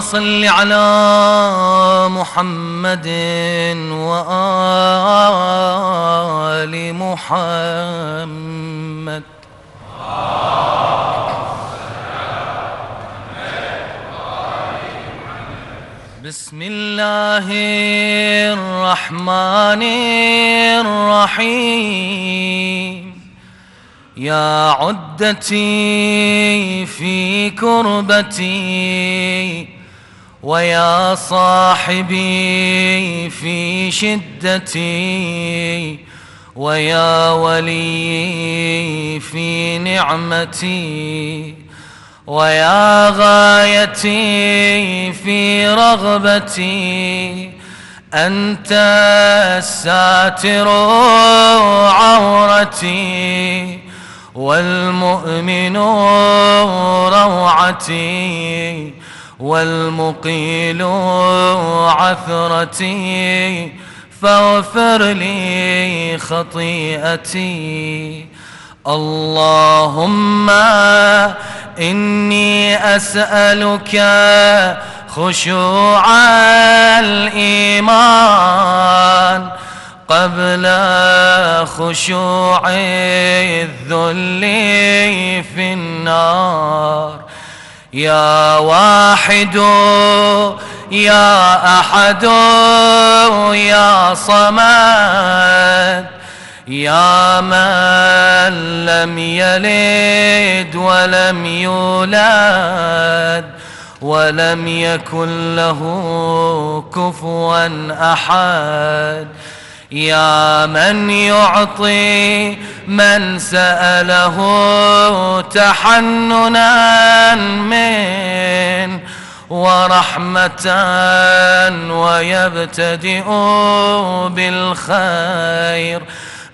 صل على محمد وآل محمد. بسم الله الرحمن الرحيم. يا عدتي في كربتي ويا صاحبي في شدتي ويا ولي في نعمتي ويا غايتي في رغبتي. أنت الساتر عورتي والمؤمن روعتي. والمقيل عثرتي فاغفر لي خطيئتي. اللهم إني أسألك خشوع الإيمان قبل خشوع الذل في النار. يا واحد يا أحد يا صمد يا من لم يلد ولم يولد ولم يكن له كفوا أحد. يا من يعطي من سأله تحننا من ورحمة ويبتدئ بالخير.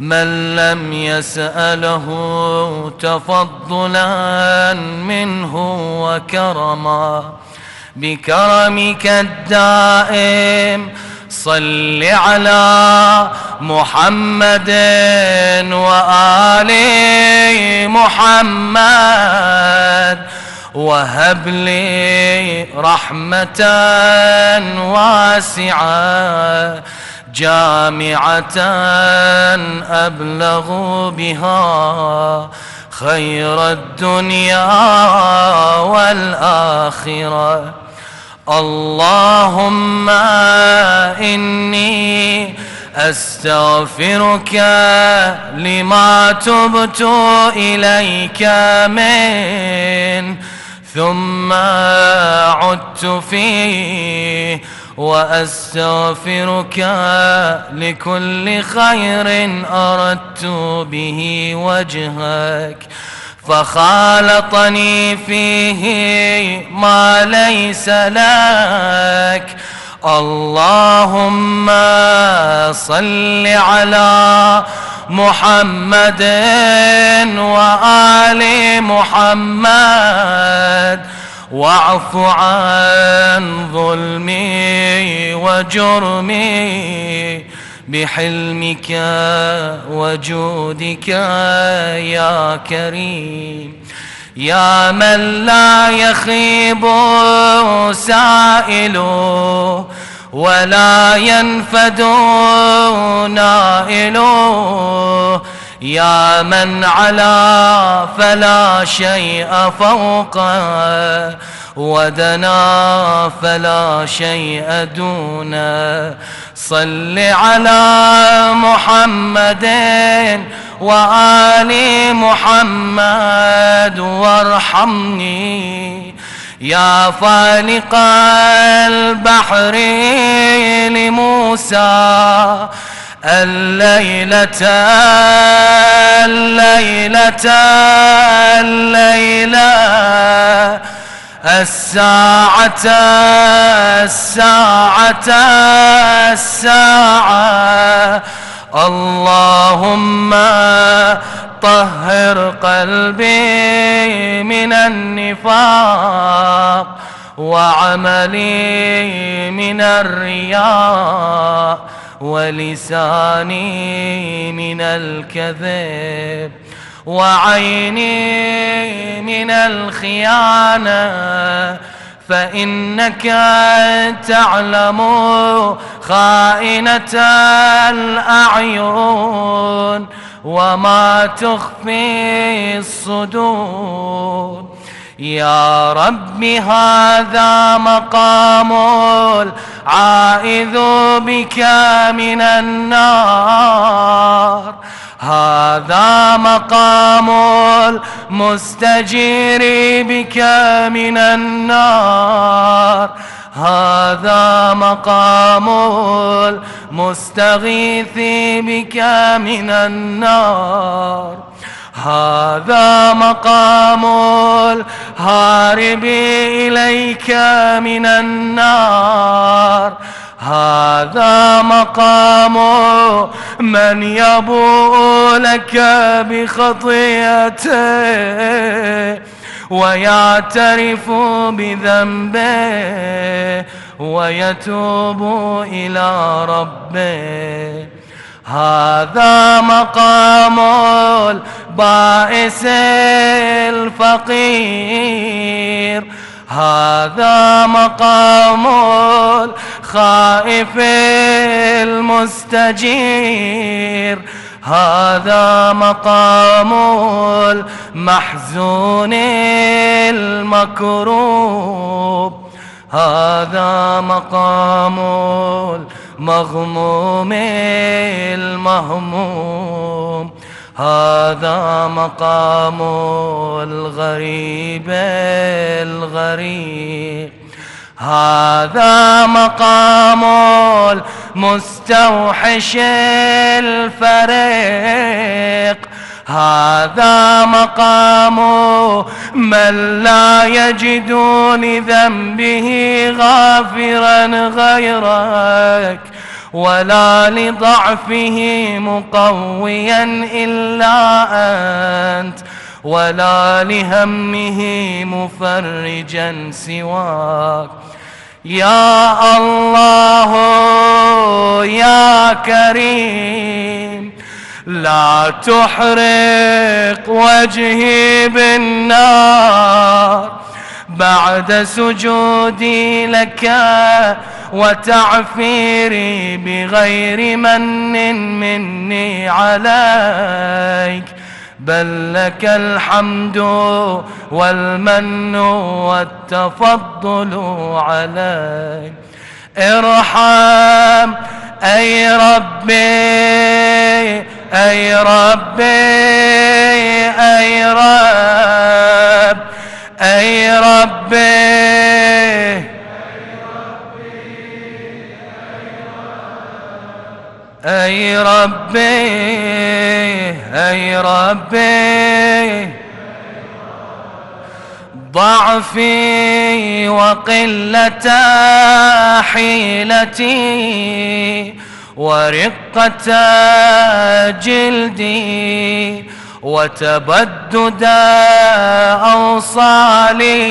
من لم يسأله تفضلا منه وكرما. بكرمك الدائم صل على محمد وآل محمد وهب لي رحمة واسعة جامعة أبلغ بها خير الدنيا والآخرة. اللهم إني أستغفرك لما تبت إليك من ثم عدت فيه واستغفرك لكل خير اردت به وجهك فخالطني فيه ما ليس لك. اللهم صل على محمد وآل محمد واعف عن ظلمي وجرمي. بحلمك وجودك يا كريم. يا من لا يخيب سائل ولا ينفد نائل. يا من علا فلا شيء فوقه ودنا فلا شيء دونه صل على محمد وآل محمد وارحمني. يا فالق البحر لموسى الليلة الليلة الليلة. الساعة الساعة الساعة. اللهم طهر قلبي من النفاق وعملي من الرياء ولساني من الكذب. وعيني من الخيانة فإنك تعلم خائنة الأعين وما تخفي الصدور. يا رب هذا مقام العائذ بك من النار. هذا مقام المستجير بك من النار. هذا مقام المستغيث بك من النار. هذا مقام الهارب إليك من النار. هذا مقام من يبوء لك بخطيئته ويعترف بذنبه ويتوب إلى ربه. هذا مقام البائس الفقير. هذا مقام الخائف المستجير. هذا مقام المحزون المكروب. هذا مقام المغموم المهموم. هذا مقام الغريب الغريب. هذا مقام المستوحش الفريق. هذا مقام من لا يجد لذنبه غافرا غيرك ولا لضعفه مقويا إلا أنت. ولا لهمه مفرجا سواك. يا الله يا كريم لا تحرق وجهي بالنار. بعد سجودي لك وتعفيري بغير من مني عليك. بل لك الحمد والمن والتفضل علي ارحم أي ربي أي ربي أي رب أي ربي. أي ربي أي ربي. ضعفي وقلة حيلتي ورقة جلدي وتبدد أوصالي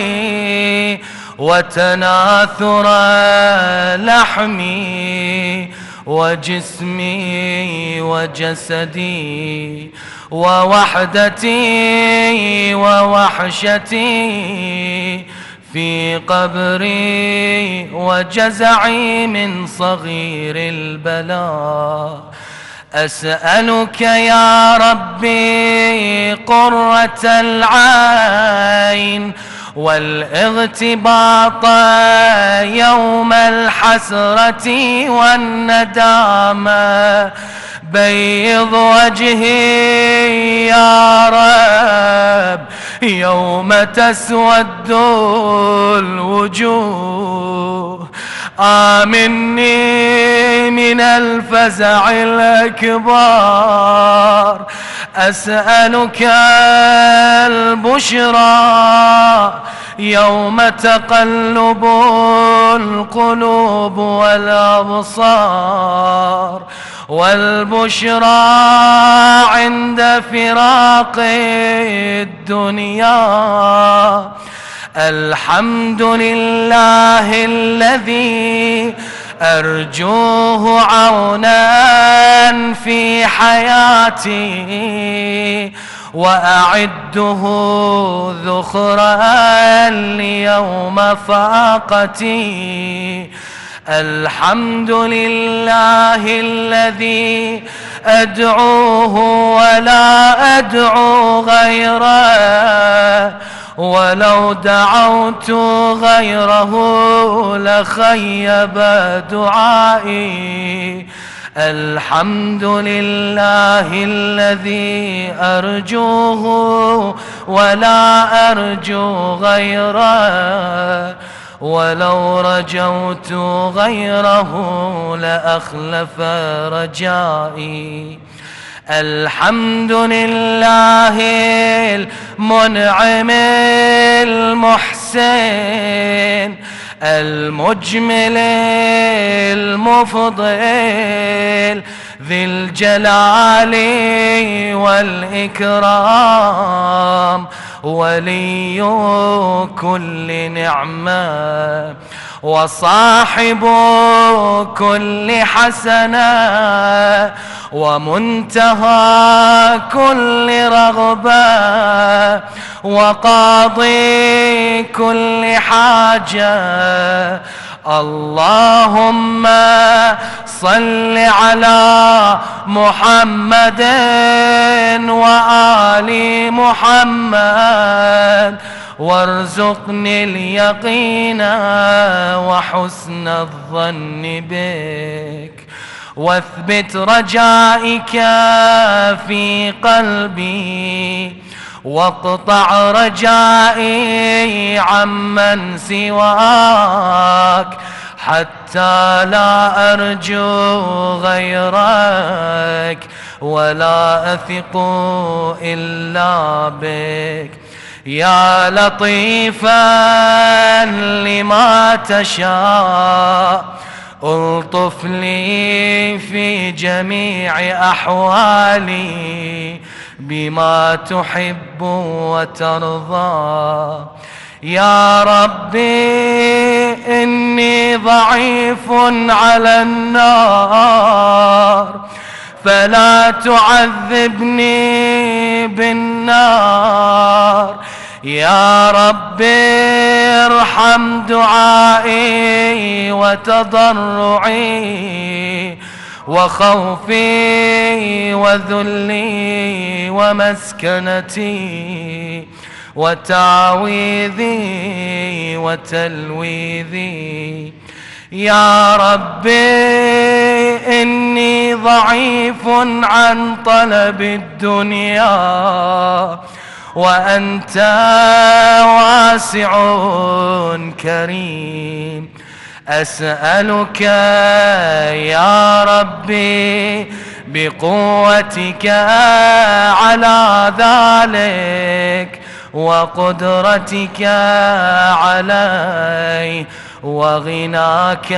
وتناثر لحمي. وجسمي وجسدي ووحدتي ووحشتي في قبري وجزعي من صغير البلاء. أسألك يا ربي قرة العين والإغتباط يوم الحسرة والندامة. بيض وجهي يا رب يوم تسود الوجوه. آمني من الفزع الأكبر. أسألك البشرى يوم تقلب القلوب والأبصار والبشرى عند فراق الدنيا الحمد لله الذي أرجوه عونا في حياتي وأعده ذخرا ليوم فاقتي. الحمد لله الذي أدعوه ولا أدعو غيره. ولو دعوت غيره لخيب دعائي. الحمد لله الذي أرجوه ولا أرجو غيره. ولو رجوت غيره لأخلف رجائي. الحمد لله المنعم المحسن المجمل المفضل ذي الجلال والإكرام ولي كل نعمة. وصاحب كل حسنة ومنتهى كل رغبة وقاضي كل حاجة. اللهم صل على محمد وآل محمد. وارزقني اليقين وحسن الظن بك. واثبت رجائك في قلبي واقطع رجائي عمن سواك. حتى لا أرجو غيرك ولا أثق إلا بك. يا لطيفا لما تشاء ألطف لي في جميع أحوالي بما تحب وترضى. يا ربي إني ضعيف على النار فلا تعذبني بالنار. يا ربي ارحم دعائي وتضرعي وخوفي وذلي ومسكنتي وتعويذي وتلويذي. يا ربي إني ضعيف عن طلب الدنيا. وأنت واسع كريم. أسألك يا ربي بقوتك على ذلك وقدرتك علي وغناك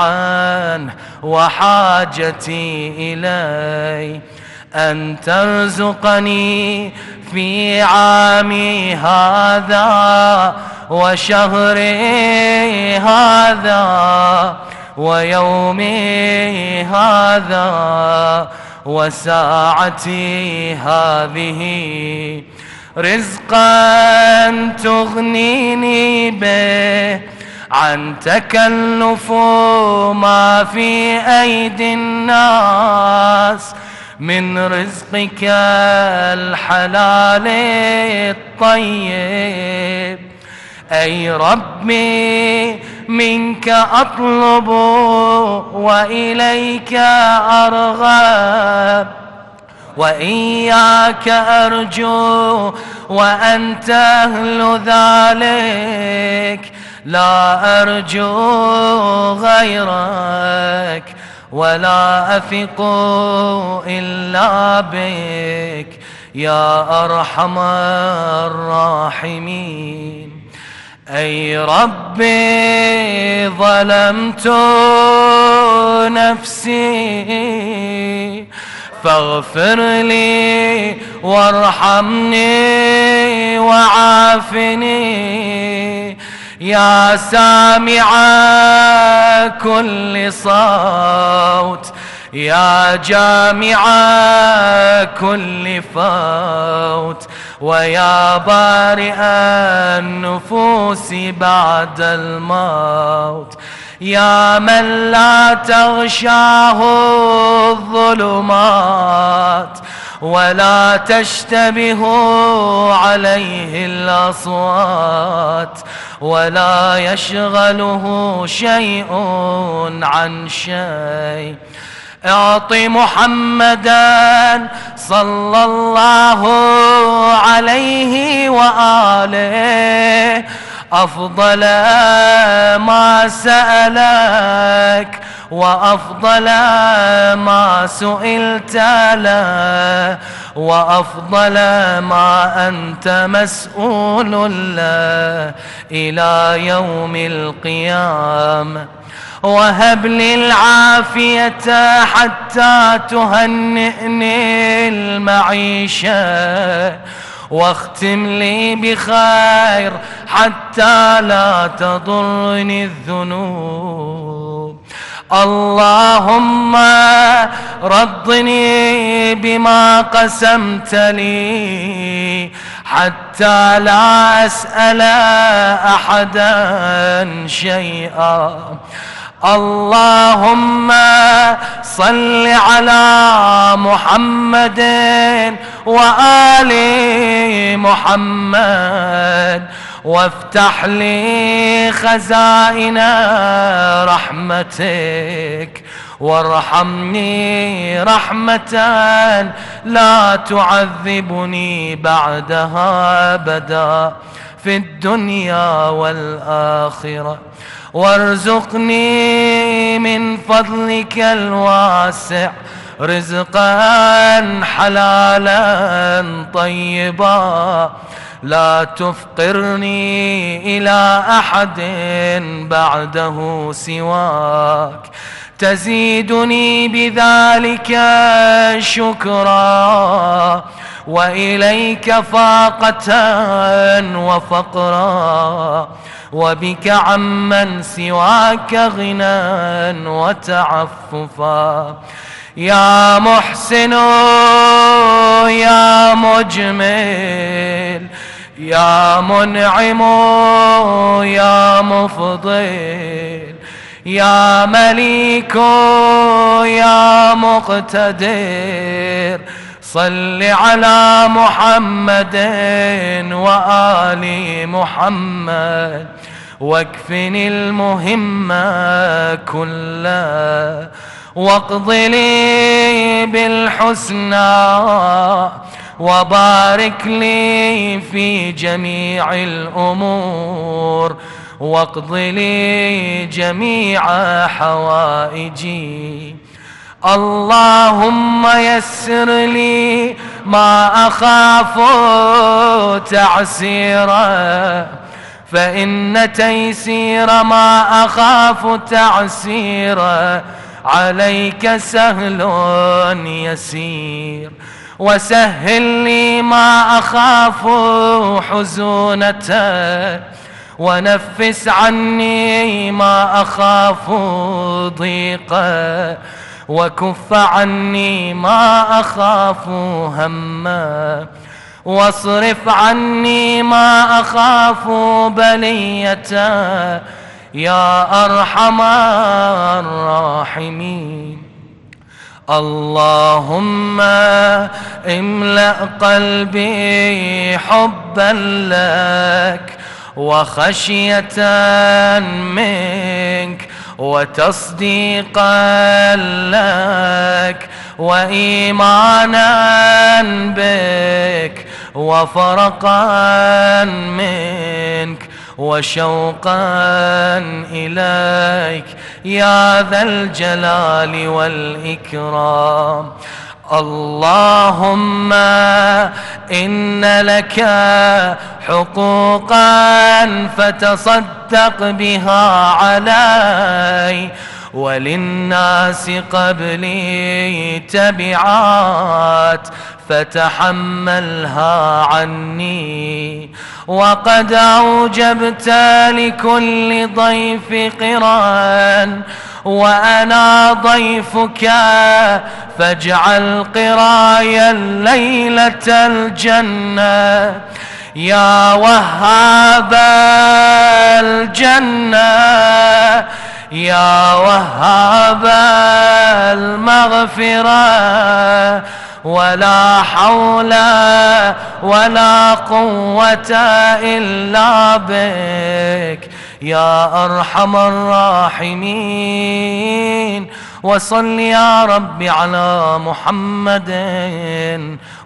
عنه وحاجتي إلي أن ترزقني في عامي هذا وشهري هذا ويومي هذا وساعتي هذه. رزقا تغنيني به عن تكلف ما في أيدي الناس. من رزقك الحلال الطيب. أي ربي منك أطلب وإليك أرغب. وإياك أرجو وأنت أهل ذلك. لا أرجو غيرك. ولا أثق إلا بك يا أرحم الراحمين. أي ربي ظلمت نفسي فاغفر لي وارحمني وعافني. يا سامع كل صوت يا جامع كل فوت ويا بارئ النفوس بعد الموت. يا من لا تغشاه الظلمات ولا تشتبه عليه الأصوات ولا يشغله شيء عن شيء. اعط محمدا صلى الله عليه وآله. أفضل ما سألك وأفضل ما سئلت له وأفضل ما أنت مسؤول له إلى يوم القيامة. وهب لي العافية حتى تهنئني المعيشة واختم لي بخير حتى لا تضرني الذنوب. اللهم رضني بما قسمت لي حتى لا أسأل أحدا شيئا. اللهم صل على محمد وآل محمد وافتح لي خزائن رحمتك وارحمني رحمة لا تعذبني بعدها أبدا في الدنيا والآخرة. وارزقني من فضلك الواسع رزقا حلالا طيبا. لا تفقرني إلى أحد بعده سواك. تزيدني بذلك شكرا. وإليك فاقة وفقرا. وبك عمن سواك غنى وتعففا. يا محسن يا مجمل يا منعم يا مفضل يا مليك يا مقتدر. صل على محمد وآل محمد واكفني المهم كلا واقض لي بالحسنى. وبارك لي في جميع الأمور واقض لي جميع حوائجي. اللهم يسر لي ما أخاف تعسيرا فإن تيسير ما أخاف تعسيرا عليك سهل يسير. وسهل لي ما أخاف حزونة ونفس عني ما أخاف ضيقا وكف عني ما أخاف هما واصرف عني ما أخاف بلية يا أرحم الراحمين. اللهم املأ قلبي حبا لك وخشية منك وتصديقا لك وإيمانا بك وفرقا منك وشوقا إليك يا ذا الجلال والإكرام. اللهم إن لك حقوقا فتصدق بها علي. وللناس قبلي تبعات فتحملها عني. وقد أوجبت لكل ضيف قران وأنا ضيفك فاجعل قرايا الليلة الجنة. يا وهاب الجنة يا وهاب المغفرة ولا حول ولا قوة إلا بك. يا أرحم الراحمين وصل يا رب على محمد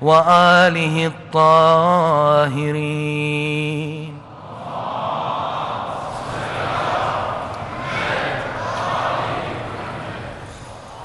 وآله الطاهرين.